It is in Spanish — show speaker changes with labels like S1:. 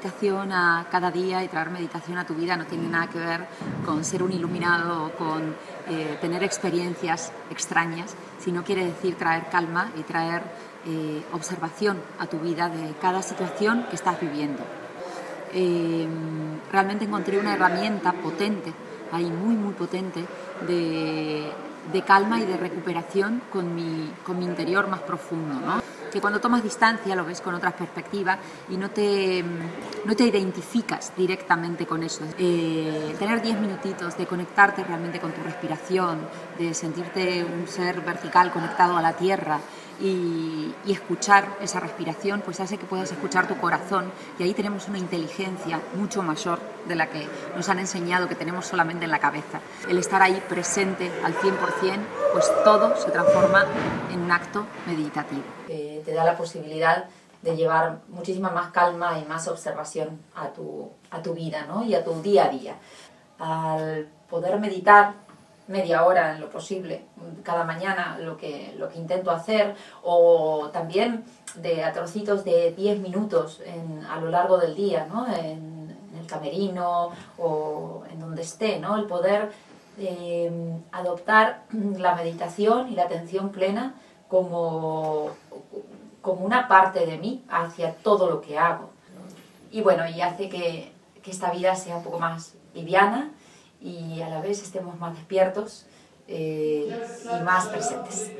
S1: meditación a cada día y traer meditación a tu vida no tiene nada que ver con ser un iluminado o con eh, tener experiencias extrañas, sino quiere decir traer calma y traer eh, observación a tu vida de cada situación que estás viviendo. Eh, realmente encontré una herramienta potente, ahí muy, muy potente, de, de calma y de recuperación con mi, con mi interior más profundo. ¿no? Que cuando tomas distancia lo ves con otras perspectivas y no te, no te identificas directamente con eso. Eh, tener 10 minutitos de conectarte realmente con tu respiración, de sentirte un ser vertical conectado a la tierra, y, escuchar esa respiración, pues hace que puedas escuchar tu corazón y ahí tenemos una inteligencia mucho mayor de la que nos han enseñado que tenemos solamente en la cabeza. El estar ahí presente al 100%, pues todo se transforma en un acto meditativo. te da la posibilidad de llevar muchísima más calma y más observación a tu, a tu vida ¿no? y a tu día a día. Al poder meditar media hora en lo posible cada mañana lo que, lo que intento hacer o también de a trocitos de 10 minutos a lo largo del día, ¿no? en, el camerino o en donde esté, ¿no? el poder eh, adoptar la meditación y la atención plena como, como una parte de mí hacia todo lo que hago. Y bueno, y hace que, que esta vida sea un poco más liviana y a la vez estemos más despiertos eh, y más presentes.